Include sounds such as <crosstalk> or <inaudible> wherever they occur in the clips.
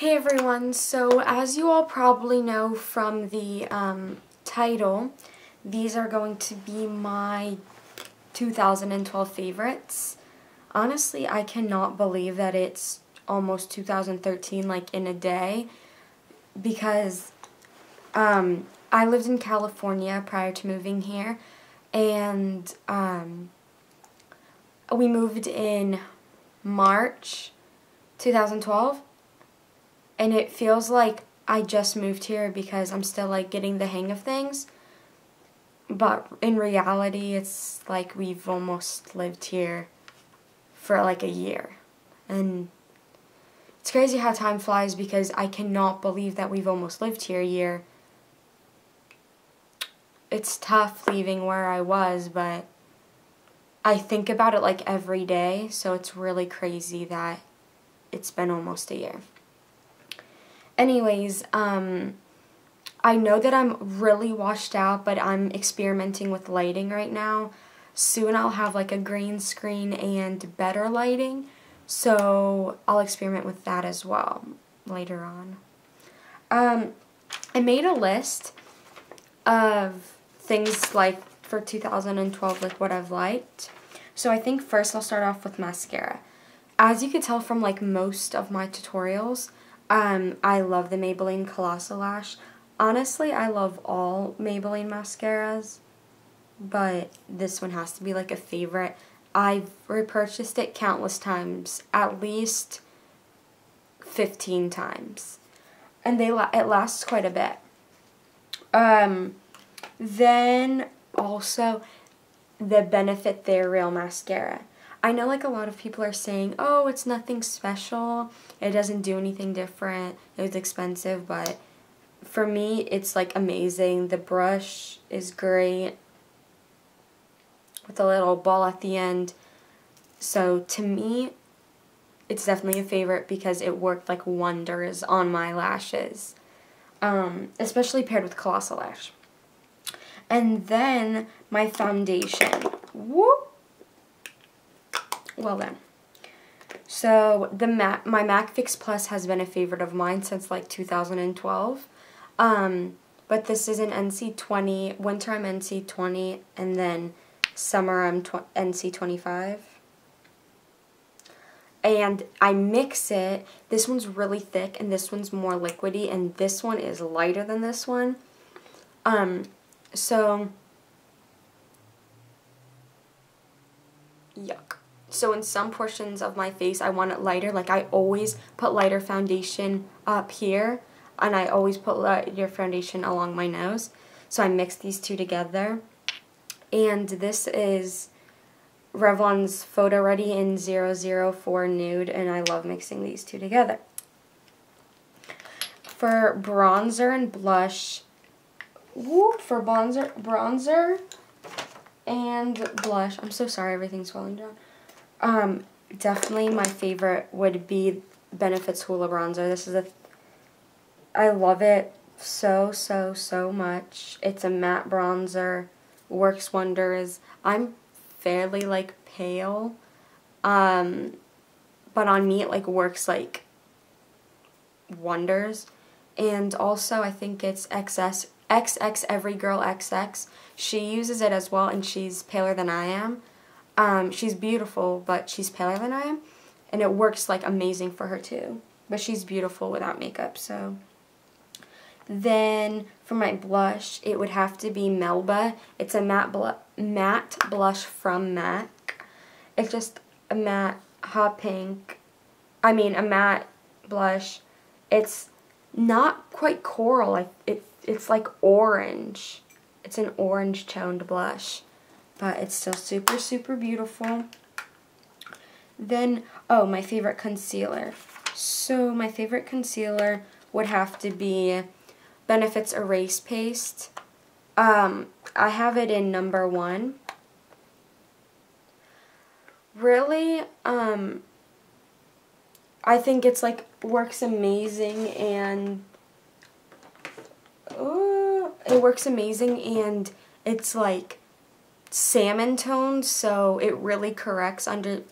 Hey everyone, so as you all probably know from the um, title, these are going to be my 2012 favorites. Honestly, I cannot believe that it's almost 2013, like in a day, because um, I lived in California prior to moving here, and um, we moved in March 2012 and it feels like I just moved here because I'm still like getting the hang of things. But in reality, it's like we've almost lived here for like a year. And it's crazy how time flies because I cannot believe that we've almost lived here a year. It's tough leaving where I was, but I think about it like every day, so it's really crazy that it's been almost a year. Anyways, um, I know that I'm really washed out, but I'm experimenting with lighting right now. Soon I'll have like a green screen and better lighting, so I'll experiment with that as well later on. Um, I made a list of things like for 2012, like what I've liked. So I think first I'll start off with mascara. As you could tell from like most of my tutorials, um, I love the Maybelline Colossal Lash. Honestly, I love all Maybelline mascaras, but this one has to be like a favorite. I've repurchased it countless times, at least 15 times. And they la it lasts quite a bit. Um, then also the Benefit They're Real mascara. I know like a lot of people are saying, oh, it's nothing special. It doesn't do anything different. It was expensive, but for me, it's like amazing. The brush is great with a little ball at the end. So to me, it's definitely a favorite because it worked like wonders on my lashes, um, especially paired with Colossal Lash. And then my foundation. Whoop! Well then. So the Mac, my MAC Fix Plus has been a favorite of mine since like 2012. Um, but this is an NC20, winter I'm NC20, and then summer I'm NC25. And I mix it. This one's really thick, and this one's more liquidy, and this one is lighter than this one. Um, so, yuck. So in some portions of my face, I want it lighter. Like I always put lighter foundation up here, and I always put lighter foundation along my nose. So I mix these two together. And this is Revlon's Photo Ready in 004 Nude, and I love mixing these two together. For bronzer and blush, whoop, for bronzer, bronzer and blush, I'm so sorry everything's falling down. Um, definitely my favorite would be Benefits Hoola Bronzer. This is a, I love it so, so, so much. It's a matte bronzer, works wonders. I'm fairly, like, pale, um, but on me it, like, works, like, wonders. And also, I think it's XS, XX Every Girl XX. She uses it as well, and she's paler than I am. Um, she's beautiful, but she's paler than I am, and it works like amazing for her too. But she's beautiful without makeup, so. Then for my blush, it would have to be Melba. It's a matte, matte blush from MAC. It's just a matte hot pink. I mean, a matte blush. It's not quite coral. it, it's like orange. It's an orange toned blush but it's still super, super beautiful. Then, oh, my favorite concealer. So my favorite concealer would have to be Benefits Erase Paste. Um, I have it in number one. Really, um, I think it's like works amazing and uh, it works amazing and it's like salmon tones, so it really corrects under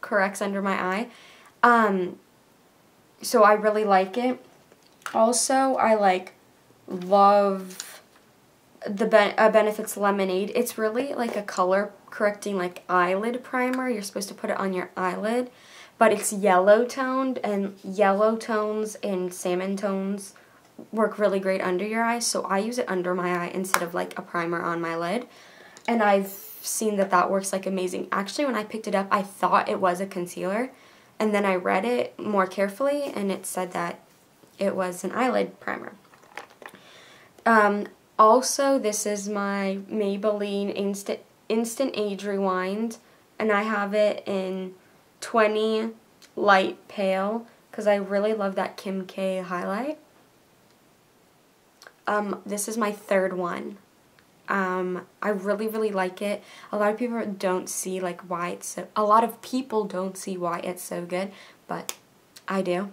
corrects under my eye. Um, so I really like it. Also, I like love the ben uh, Benefits Lemon Aid. It's really like a color correcting like eyelid primer. You're supposed to put it on your eyelid, but it's yellow toned and yellow tones and salmon tones work really great under your eyes. So I use it under my eye instead of like a primer on my lid. And I've seen that that works like amazing. Actually, when I picked it up, I thought it was a concealer. And then I read it more carefully and it said that it was an eyelid primer. Um, also, this is my Maybelline Instant, Instant Age Rewind. And I have it in 20 Light Pale because I really love that Kim K highlight. Um, this is my third one. Um, I really, really like it. A lot of people don't see like why it's so, a lot of people don't see why it's so good, but I do.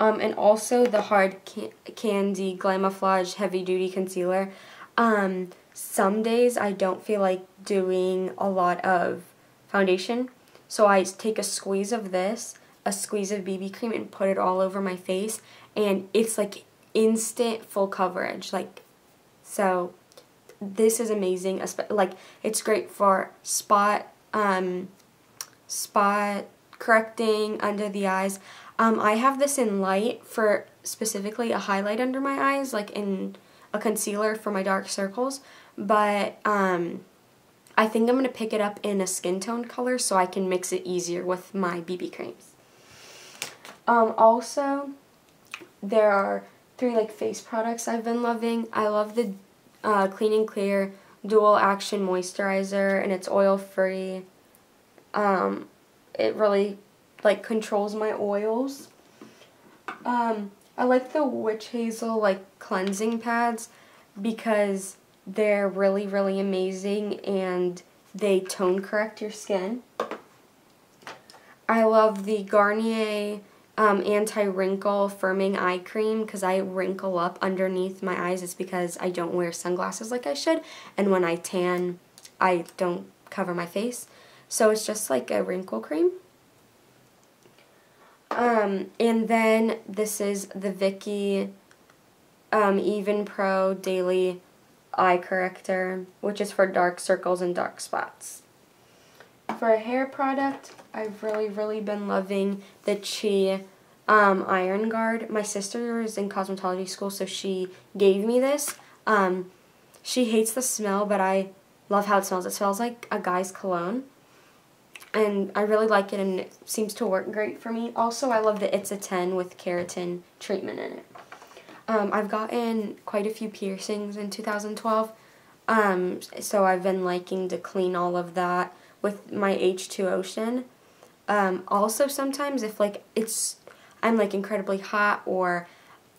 Um, and also the Hard can Candy Glamouflage Heavy Duty Concealer. Um, some days I don't feel like doing a lot of foundation, so I take a squeeze of this, a squeeze of BB cream, and put it all over my face, and it's like instant full coverage. Like so this is amazing. Like it's great for spot um, spot correcting under the eyes. Um, I have this in light for specifically a highlight under my eyes, like in a concealer for my dark circles. But um, I think I'm going to pick it up in a skin tone color so I can mix it easier with my BB creams. Um, also, there are three like face products I've been loving. I love the uh, Clean and Clear Dual Action Moisturizer and it's oil free. Um, it really like controls my oils. Um, I like the Witch Hazel like cleansing pads because they're really really amazing and they tone correct your skin. I love the Garnier um, anti-wrinkle firming eye cream because I wrinkle up underneath my eyes. It's because I don't wear sunglasses like I should. And when I tan, I don't cover my face. So it's just like a wrinkle cream. Um, and then this is the Vicky um, Even Pro Daily Eye Corrector, which is for dark circles and dark spots. For a hair product, I've really, really been loving the Chi um, Iron Guard. My sister is in cosmetology school, so she gave me this. Um, she hates the smell, but I love how it smells. It smells like a guy's cologne. And I really like it, and it seems to work great for me. Also, I love the It's a 10 with keratin treatment in it. Um, I've gotten quite a few piercings in 2012, um, so I've been liking to clean all of that with my H2 Ocean. Um, also, sometimes if like it's I'm like incredibly hot or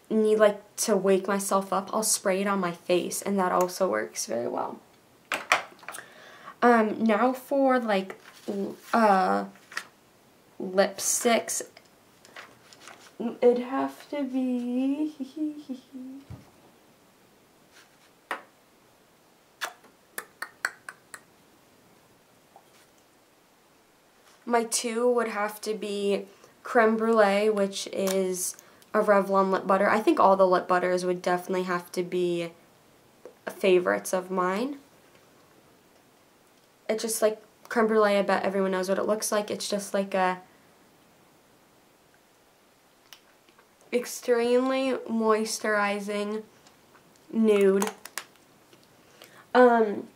need like to wake myself up, I'll spray it on my face, and that also works very well. Um, now for like uh, lipsticks, it'd have to be. <laughs> My two would have to be creme brulee, which is a Revlon lip butter. I think all the lip butters would definitely have to be favorites of mine. It's just like creme brulee, I bet everyone knows what it looks like. It's just like a extremely moisturizing nude. Um,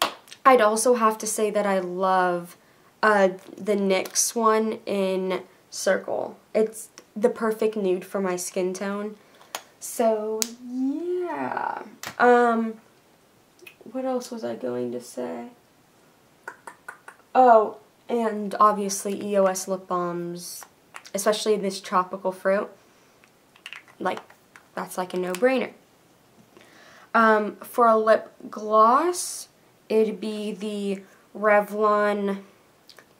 I'd also have to say that I love uh, the NYX one in Circe. It's the perfect nude for my skin tone. So, yeah. Um, what else was I going to say? Oh, and obviously EOS lip balms, especially this tropical fruit. Like, that's like a no-brainer. Um, for a lip gloss, it'd be the Revlon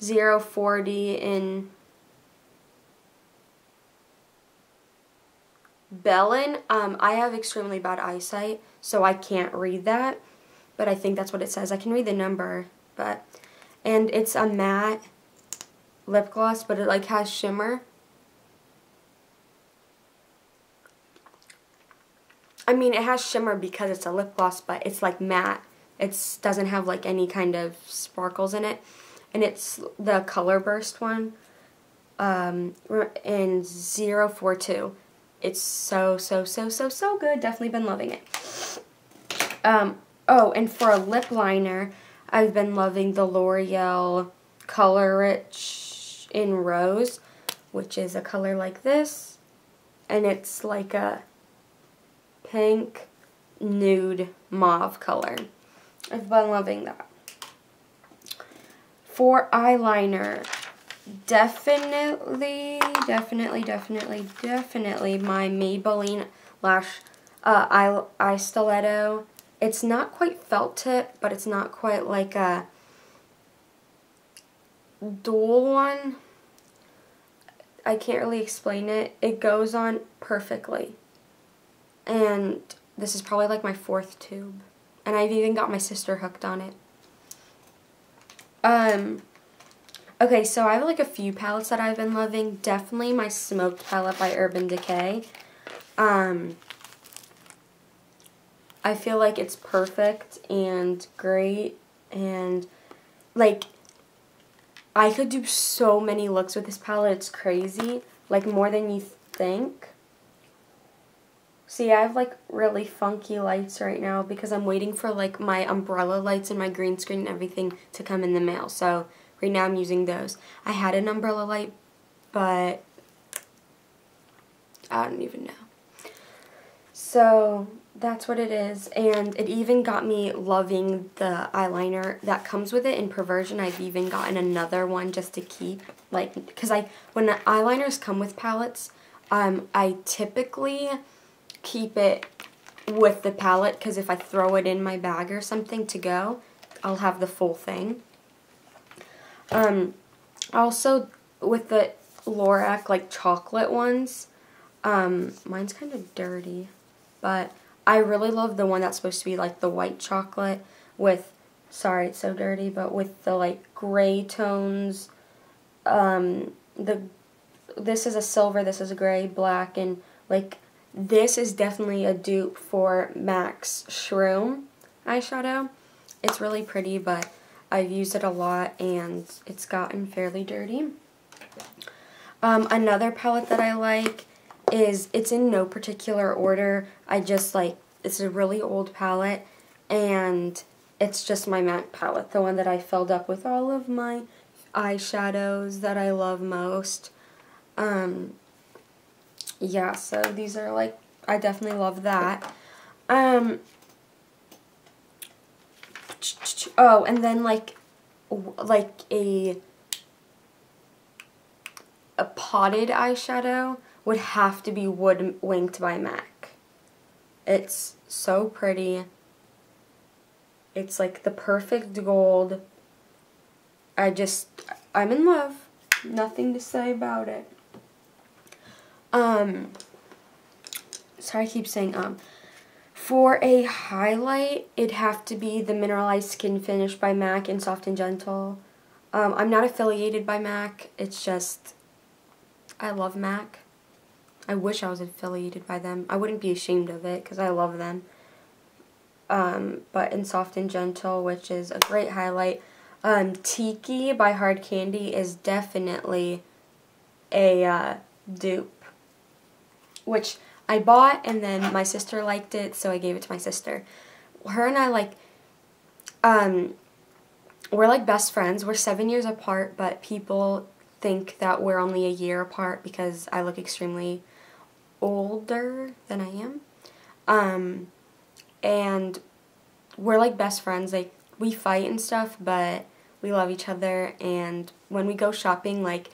Zero forty 40 in Bellin. Um, I have extremely bad eyesight, so I can't read that, but I think that's what it says. I can read the number, but, and it's a matte lip gloss, but it like has shimmer. I mean, it has shimmer because it's a lip gloss, but it's like matte. It doesn't have like any kind of sparkles in it. And it's the Color Burst one um, in 042. It's so, so, so, so, so good. Definitely been loving it. Um, oh, and for a lip liner, I've been loving the L'Oreal Color Rich in Rose, which is a color like this. And it's like a pink nude mauve color. I've been loving that. For eyeliner, definitely, definitely, definitely, definitely my Maybelline Lash uh, eye, eye Stiletto. It's not quite felt tip, but it's not quite like a dual one. I can't really explain it. It goes on perfectly. And this is probably like my fourth tube. And I've even got my sister hooked on it. Um, okay, so I have like a few palettes that I've been loving. Definitely my Smoked palette by Urban Decay. Um, I feel like it's perfect and great and like I could do so many looks with this palette. It's crazy. Like more than you think. See, I have like really funky lights right now because I'm waiting for like my umbrella lights and my green screen and everything to come in the mail. So right now I'm using those. I had an umbrella light, but I don't even know. So that's what it is. And it even got me loving the eyeliner that comes with it in Perversion. I've even gotten another one just to keep. Like, because I, when eyeliners come with palettes, um, I typically keep it with the palette because if I throw it in my bag or something to go, I'll have the full thing. Um, also, with the Lorac, like, chocolate ones, um, mine's kind of dirty, but I really love the one that's supposed to be, like, the white chocolate with, sorry, it's so dirty, but with the, like, gray tones, um, the, this is a silver, this is a gray, black, and, like, this is definitely a dupe for MAC's Shroom eyeshadow. It's really pretty, but I've used it a lot and it's gotten fairly dirty. Um, another palette that I like is, it's in no particular order. I just like, it's a really old palette and it's just my MAC palette, the one that I filled up with all of my eyeshadows that I love most. Um, yeah, so these are like, I definitely love that. Um, oh, and then like, like a, a potted eyeshadow would have to be Woodwinked by MAC. It's so pretty. It's like the perfect gold. I just, I'm in love. Nothing to say about it. Um, sorry I keep saying um. For a highlight, it'd have to be the Mineralized Skin Finish by MAC in Soft and Gentle. Um, I'm not affiliated by MAC. It's just, I love MAC. I wish I was affiliated by them. I wouldn't be ashamed of it because I love them. Um, but in Soft and Gentle, which is a great highlight. Um, Tiki by Hard Candy is definitely a uh, dupe which I bought and then my sister liked it, so I gave it to my sister. Her and I like, um, we're like best friends. We're seven years apart, but people think that we're only a year apart because I look extremely older than I am. Um, and we're like best friends. Like we fight and stuff, but we love each other. And when we go shopping, like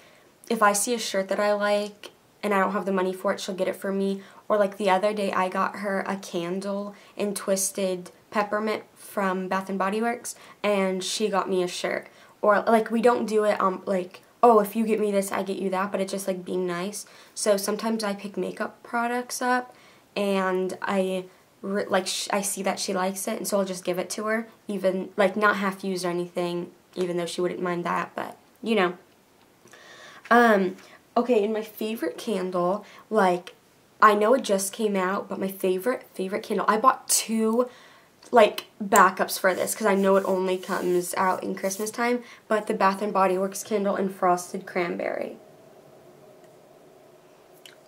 if I see a shirt that I like and I don't have the money for it, she'll get it for me. Or like the other day, I got her a candle in Twisted Peppermint from Bath and Body Works, and she got me a shirt. Or like we don't do it um like oh if you get me this I get you that, but it's just like being nice. So sometimes I pick makeup products up, and I like I see that she likes it, and so I'll just give it to her, even like not half used or anything, even though she wouldn't mind that, but you know. Um, Okay, and my favorite candle, like, I know it just came out, but my favorite, favorite candle, I bought two like backups for this because I know it only comes out in Christmas time, but the Bath and Body Works candle in Frosted Cranberry.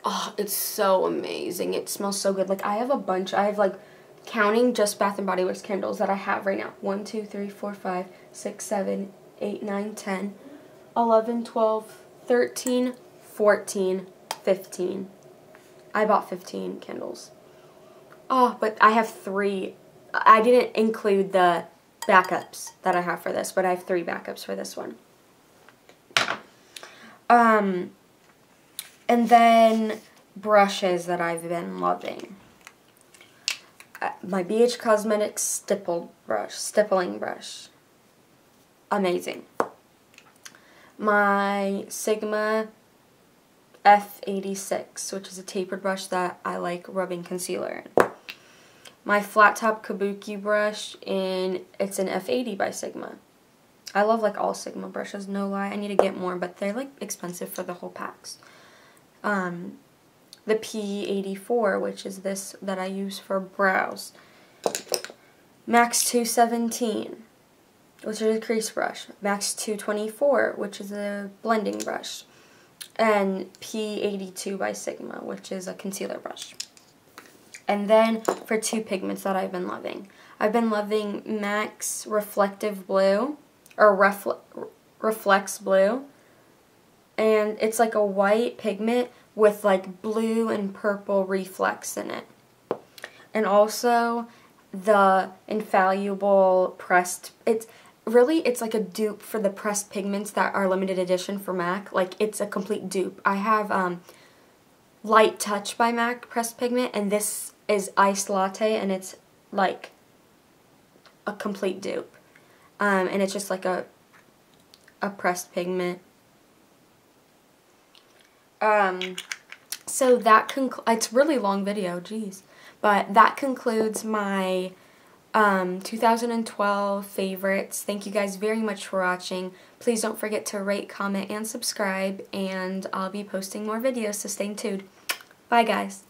Oh, it's so amazing. It smells so good. Like I have a bunch. I have like counting just Bath and Body Works candles that I have right now. 1, 2, 3, 4, 5, 6, 7, 8, 9, 10, 11, 12, 13, 14, 15. I bought 15 Kindles. Oh, but I have three. I didn't include the backups that I have for this, but I have three backups for this one. Um, and then brushes that I've been loving. Uh, my BH Cosmetics stipple brush, stippling brush. Amazing. My Sigma F86, which is a tapered brush that I like rubbing concealer in. My flat top kabuki brush, and it's an F80 by Sigma. I love like all Sigma brushes, no lie. I need to get more, but they're like expensive for the whole packs. Um, the P84, which is this that I use for brows. MAC's 217, which is a crease brush. MAC's 224, which is a blending brush and P82 by Sigma, which is a concealer brush. And then for two pigments that I've been loving. I've been loving MAC's Reflective Blue, or Refle Reflects Blue. And it's like a white pigment with like blue and purple reflex in it. And also the Infallible Pressed, it's really it's like a dupe for the pressed pigments that are limited edition for MAC. Like it's a complete dupe. I have um, Light Touch by MAC pressed pigment and this is Iced Latte and it's like a complete dupe. Um, and it's just like a a pressed pigment. Um, so that concludes, it's really long video, jeez. But that concludes my um, 2012 favorites. Thank you guys very much for watching. Please don't forget to rate, comment, and subscribe, and I'll be posting more videos, so stay tuned. Bye, guys.